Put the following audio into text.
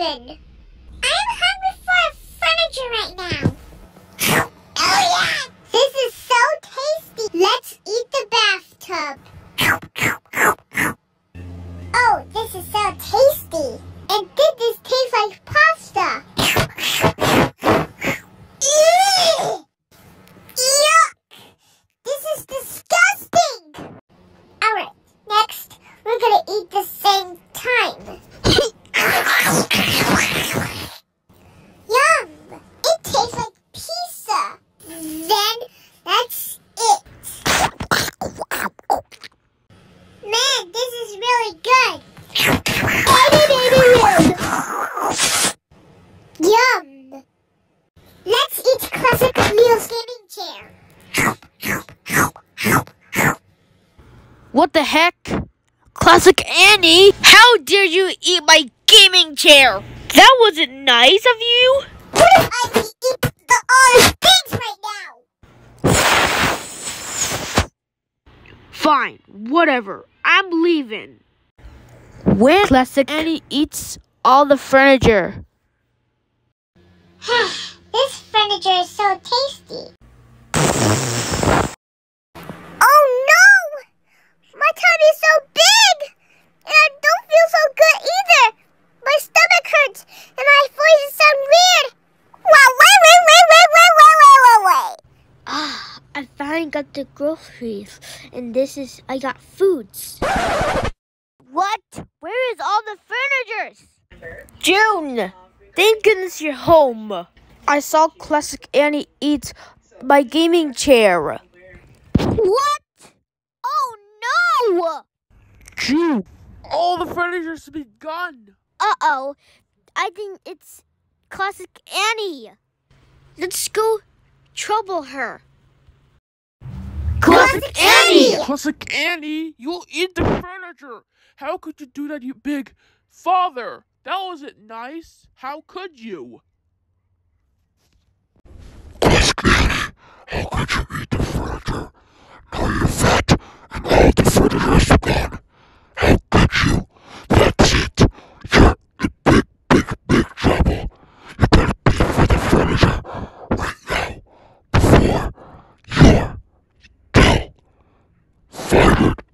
Ethan. I'm hungry for furniture right now. Oh yeah! This is so tasty. Let's eat the bathtub. Oh, this is so tasty. What the heck? Classic Annie? How dare you eat my gaming chair? That wasn't nice of you. I can eat the all things right now? Fine, whatever. I'm leaving. When Classic Annie eats all the furniture. this furniture is so tasty. Oh no! My tummy is so big! And I don't feel so good either! My stomach hurts and my voice sounds weird! Wow, wait, wait, wait, wait, wait, wait, wait, wait, wait! Ah, I finally got the groceries, and this is I got foods. What? Where is all the furniture? June, thank goodness you're home. I saw Classic Annie eat my gaming chair. What? Oh no! June, all the furniture should be gone. Uh oh, I think it's Classic Annie. Let's go trouble her. Classic Annie! Classic Annie, you'll eat the furniture. How could you do that, you big father? That wasn't nice. How could you? Classic Annie, how could you eat the furniture? Now you're fat and all the furniture is gone. How could you? That's it. You're in big, big, big trouble. You better pay for the furniture right now before you're still fired.